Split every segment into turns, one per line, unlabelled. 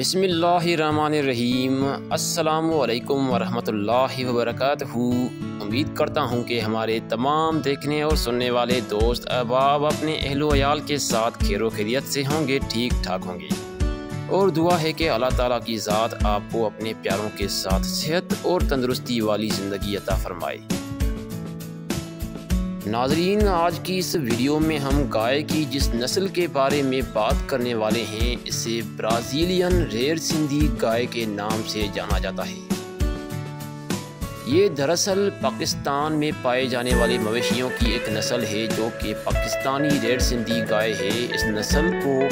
बिसमीम अल्लाम वरहमतुल्लाहि वबरकातुहू। उम्मीद करता हूँ कि हमारे तमाम देखने और सुनने वाले दोस्त अहबाब अपने अहलोयाल के साथ खैर खैरियत से होंगे ठीक ठाक होंगे। और दुआ है कि अल्लाह ताला की ज़ात आपको अपने प्यारों के साथ सेहत और तंदरुस्ती वाली ज़िंदगी अता फरमाए। नाजरीन, आज की इस वीडियो में हम गाय की जिस नस्ल के बारे में बात करने वाले हैं, इसे ब्राज़ीलियन रेयर सिंधी गाय के नाम से जाना जाता है। ये दरअसल पाकिस्तान में पाए जाने वाले मवेशियों की एक नस्ल है, जो कि पाकिस्तानी रेड सिंधी गाय है। इस नस्ल को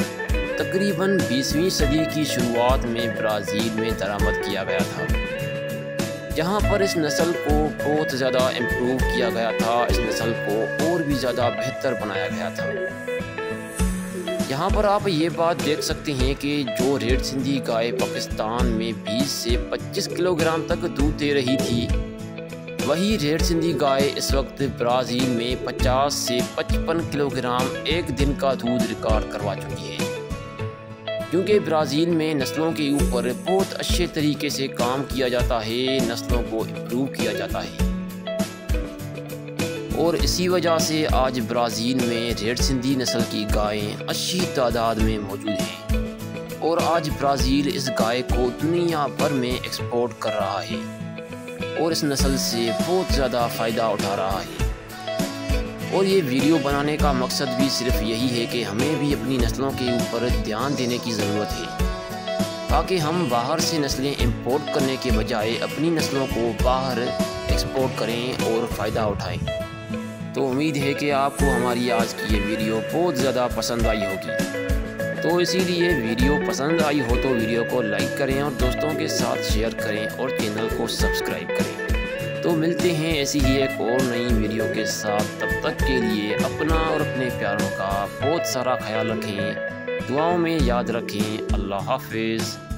तकरीबन 20वीं सदी की शुरुआत में ब्राज़ील में दरामद किया गया था। जहाँ पर इस नस्ल को बहुत ज़्यादा इम्प्रूव किया गया था, इस नस्ल को और भी ज़्यादा बेहतर बनाया गया था। यहाँ पर आप ये बात देख सकते हैं कि जो रेड सिंधी गाय पाकिस्तान में 20 से 25 किलोग्राम तक दूध दे रही थी, वही रेड सिंधी गाय इस वक्त ब्राज़ील में 50 से 55 किलोग्राम एक दिन का दूध रिकॉर्ड करवा चुकी है। क्योंकि ब्राज़ील में नस्लों के ऊपर बहुत अच्छे तरीके से काम किया जाता है, नस्लों को इम्प्रूव किया जाता है। और इसी वजह से आज ब्राज़ील में रेड सिंधी नस्ल की गायें अच्छी तादाद में मौजूद हैं। और आज ब्राज़ील इस गाय को दुनिया भर में एक्सपोर्ट कर रहा है और इस नस्ल से बहुत ज़्यादा फ़ायदा उठा रहा है। और ये वीडियो बनाने का मकसद भी सिर्फ़ यही है कि हमें भी अपनी नस्लों के ऊपर ध्यान देने की ज़रूरत है। ताकि हम बाहर से नस्लें इंपोर्ट करने के बजाय अपनी नस्लों को बाहर एक्सपोर्ट करें और फ़ायदा उठाएँ। तो उम्मीद है कि आपको हमारी आज की ये वीडियो बहुत ज़्यादा पसंद आई होगी। तो इसीलिए वीडियो पसंद आई हो तो वीडियो को लाइक करें और दोस्तों के साथ शेयर करें और चैनल को सब्सक्राइब करें। तो मिलते हैं ऐसी ही एक और नई वीडियो के साथ। तब तक के लिए अपना और अपने प्यारों का बहुत सारा ख्याल रखें। दुआओं में याद रखें। अल्लाह हाफिज़।